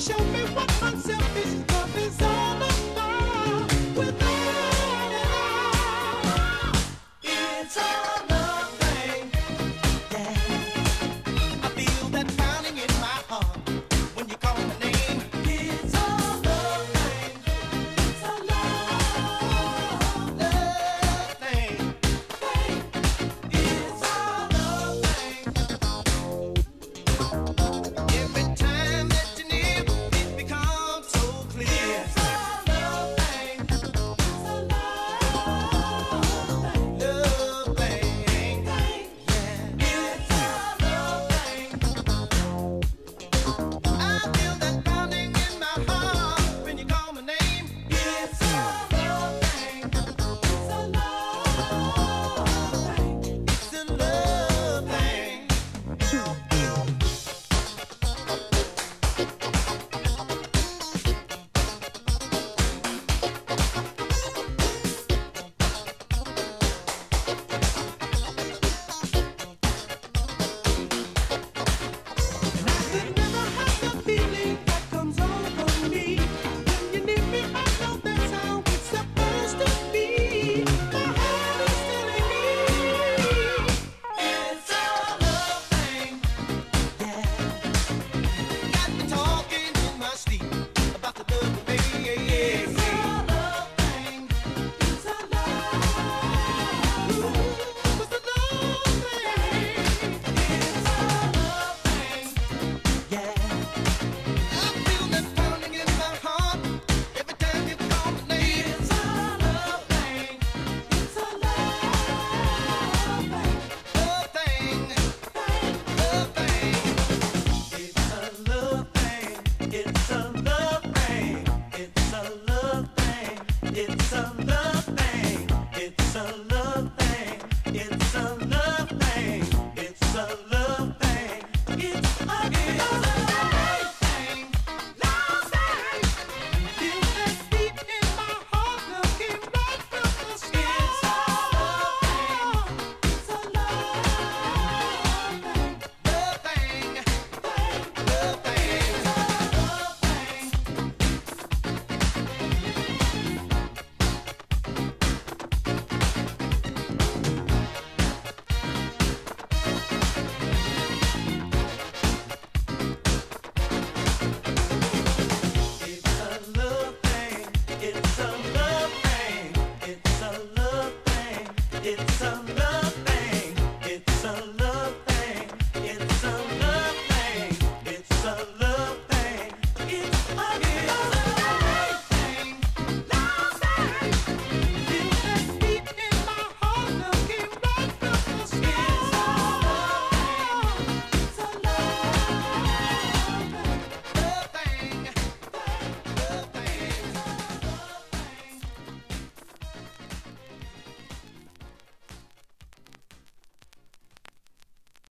show me what